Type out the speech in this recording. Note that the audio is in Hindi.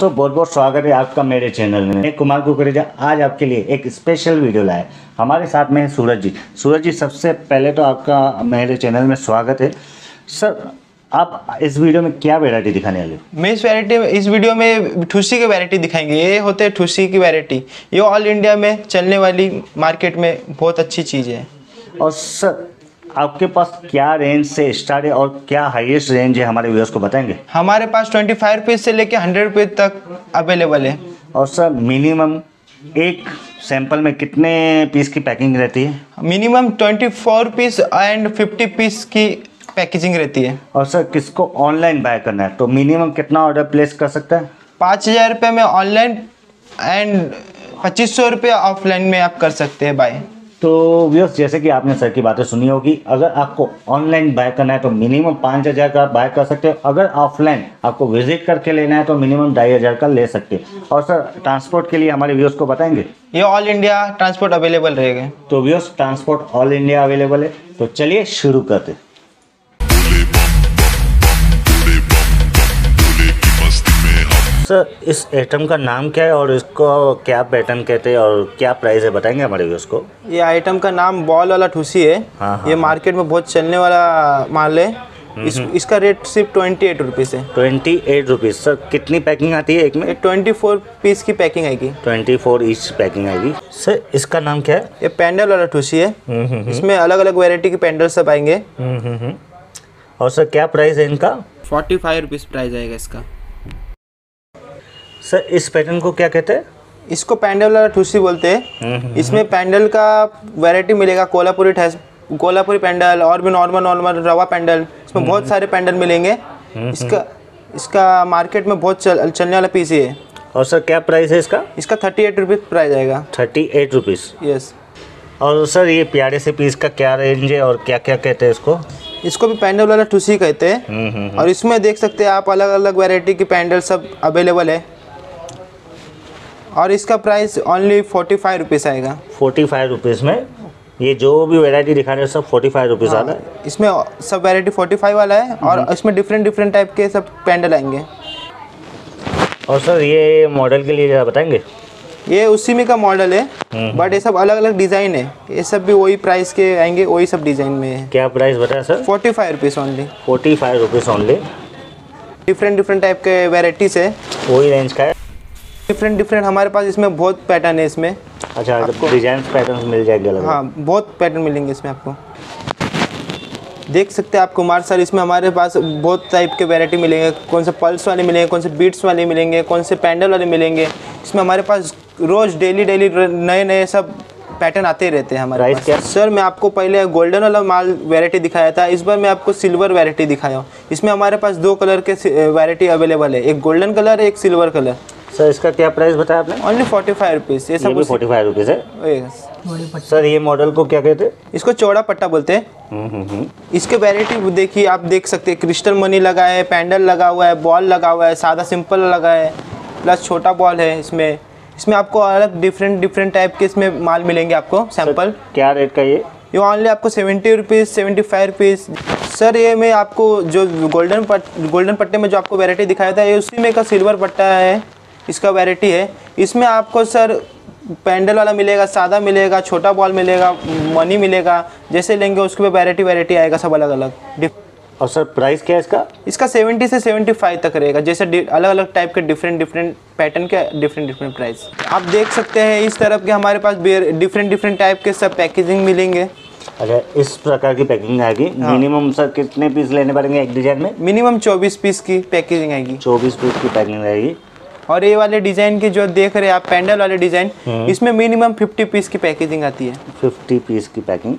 दोस्तों बहुत बहुत स्वागत है आपका मेरे चैनल में। मैं कुमार कुकरेजा आज आपके लिए एक स्पेशल वीडियो लाया हमारे साथ में है सूरज जी। सूरज जी सबसे पहले तो आपका मेरे चैनल में स्वागत है। सर आप इस वीडियो में क्या वैरायटी दिखाने वाले हो? मैं इस वैरायटी में इस वीडियो में ठूसी की वैरायटी दिखाएँगे। ये होते हैं ठूसी की वैरायटी ये ऑल इंडिया में चलने वाली मार्केट में बहुत अच्छी चीज़ है। और सर आपके पास क्या रेंज से स्टार्ट है और क्या हाईएस्ट रेंज है हमारे व्यूअर्स को बताएँगे? हमारे पास ट्वेंटी फाइव रुपीज़ से लेके हंड्रेड रुपीज़ तक अवेलेबल है। और सर मिनिमम एक सैंपल में कितने पीस की पैकिंग रहती है? Minimum twenty four piece and fifty piece की पैकेजिंग रहती है। और सर किसको ऑनलाइन बाय करना है? तो मिनिमम कितना ऑर्डर प्लेस कर सकता है? पाँच हज़ार रुपये में ऑनलाइन एंड पच्चीस सौ रुपये ऑफलाइन में आप कर सकते हैं बाय तो व्यूअर्स जैसे कि आपने सर की बातें सुनी होगी अगर आपको ऑनलाइन बाय करना है तो मिनिमम पाँच हज़ार का बाय कर सकते हो। अगर ऑफलाइन आपको विज़िट करके लेना है तो मिनिमम ढाई हज़ार का ले सकते हो। और सर ट्रांसपोर्ट के लिए हमारे व्यूअर्स को बताएँगे? ये ऑल इंडिया ट्रांसपोर्ट अवेलेबल रहेगा। तो viewers transport all India available है। तो चलिए शुरू करते हैं। सर इस आइटम का नाम क्या है और इसको क्या पैटर्न कहते हैं और क्या प्राइस है बताएँगे हमारे व्यूअर्स को? ये आइटम का नाम बॉल वाला ठूसी है। हाँ, हाँ, ये मार्केट में बहुत चलने वाला माल है। हम्म, इस, इसका रेट सिर्फ़ ट्वेंटी एट रुपीज़ है। ट्वेंटी एट रुपीज़ सर कितनी पैकिंग आती है एक में? ट्वेंटी फोर पीस की पैकिंग आएगी। ट्वेंटी फोर ईच पैकिंग आएगी। सर इसका नाम क्या है? ये पैंडल वाला ठूसी है। हम्म, इसमें अलग अलग वेराइटी के पैंडल सब आएँगे। हम्म, हम्म, हम्म। और सर क्या प्राइस है इनका? फोर्टी फाइव रुपीज़ प्राइस आएगा इसका। सर इस पैटर्न को क्या कहते हैं? इसको पैंडल वाला ठूसी बोलते हैं। इसमें पैंडल का वैरायटी मिलेगा कोल्हापुरी ठैस कोल्हापुरी पैंडल और भी नॉर्मल नॉर्मल रवा पैंडल इसमें बहुत सारे पैंडल मिलेंगे। इसका इसका मार्केट में बहुत चल, चलने वाला पीस ही है और सर क्या प्राइस है इसका? इसका थर्टी एट रुपीज़ प्राइस आएगा। थर्टी एट रुपीज़ यस और सर ये प्यारे से पीस का क्या रेंज है और क्या क्या कहते हैं इसको? इसको भी पैंडल वाला ठूसी कहते हैं। हम्म, हम्म, और इसमें देख सकते हैं आप अलग अलग वैरायटी की पैंडल सब अवेलेबल है। और इसका price only forty five rupees आएगा। फोर्टी फाइव रुपीज़ में ये जो भी वैरायटी दिखा रहे हो सब फोर्टी फाइव रुपीज़ वाला है। इसमें सब वैरायटी फोर्टी फाइव वाला है और इसमें डिफरेंट डिफरेंट टाइप के सब पैंडल आएँगे। और सर ये मॉडल के लिए बताएँगे? ये उसी में का मॉडल है बट ये सब अलग अलग डिज़ाइन है। ये सब भी वही प्राइस के आएँगे वही सब डिज़ाइन में है। क्या प्राइस बताया sir forty five rupees only forty five rupees only different different type के वेराइटीज़ है। वही रेंज का है। डिफरेंट डिफरेंट हमारे पास इसमें बहुत पैटर्न है इसमें। अच्छा डिज़ाइन पैटर्न मिल जाएँगे अलग हाँ बहुत पैटर्न मिलेंगे इसमें आपको। देख सकते हैं आप कुमार सर इसमें हमारे पास बहुत टाइप के वैरायटी मिलेंगे। कौन से पल्स वाले मिलेंगे कौन से बीट्स वाले मिलेंगे कौन से पैंडल वाले मिलेंगे। इसमें हमारे पास रोज़ डेली डेली नए नए सब पैटर्न आते ही रहते हैं हमारे पास क्या? सर मैं आपको पहले गोल्डन वाला माल वैरायटी दिखाया था। इस बार मैं आपको सिल्वर वैरायटी दिखाया हूँ। इसमें हमारे पास दो कलर के वैरायटी अवेलेबल है। एक गोल्डन कलर एक सिल्वर कलर सर इसका क्या प्राइस बताया आपने? ओनली फोर्टी फाइव रुपीज़ ये सब फोर्टी फाइव रुपीज़ है? सर ये मॉडल को क्या कहते हैं? इसको चौड़ा पट्टा बोलते हैं। हम्म, हम्म, हम्म। इसके वैरायटी देखिए आप देख सकते हैं क्रिस्टल मनी लगा है पैंडल लगा हुआ है बॉल लगा हुआ है सादा सिंपल लगा है प्लस छोटा बॉल है इसमें। इसमें आपको अलग डिफरेंट डिफरेंट टाइप के इसमें माल मिलेंगे आपको सैंपल क्या रेट का ये? ये ऑनली आपको seventy rupees seventy five rupees sir ये मैं आपको जो गोल्डन पट गोल्डन पट्टे में जो आपको वैरायटी दिखाया था ये उसी में का सिल्वर पट्टा है। इसका वैरायटी है। इसमें आपको सर पैंडल वाला मिलेगा सादा मिलेगा छोटा बॉल मिलेगा मनी मिलेगा जैसे लेंगे उसके पे वैरायटी वैरायटी आएगा सब अलग अलग और सर प्राइस क्या है इसका? इसका 70 से 75 तक रहेगा जैसे अलग अलग टाइप के डिफरेंट डिफरेंट पैटर्न के डिफरेंट डिफरेंट प्राइस आप देख सकते हैं इस तरफ़ के हमारे पास डिफरेंट डिफरेंट टाइप के सब पैकेजिंग मिलेंगे। अच्छा इस प्रकार की पैकिंग आएगी। हाँ। मिनिमम सर कितने पीस लेने पड़ेंगे एक डिज़ाइन में? मिनिमम 24 पीस की पैकेजिंग आएगी। चौबीस पीस की पैकिंग रहेगी और ये वाले डिज़ाइन की जो देख रहे हैं आप पैंडल वाले डिज़ाइन इसमें मिनिमम 50 पीस की पैकेजिंग आती है। फिफ्टी पीस की पैकिंग